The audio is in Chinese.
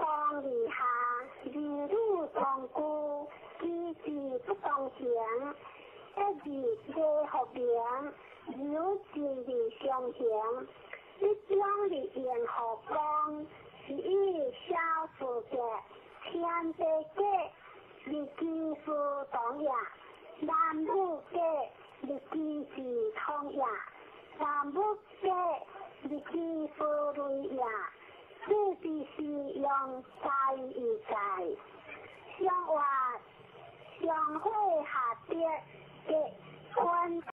结当立下，儿女同顾，机智不当行。一日皆和平，有志而相行。一将烈焰和光，是以小自节，天地界，日基夫当也。男女界，日基是通也。男女界，日基夫类也。long time inside.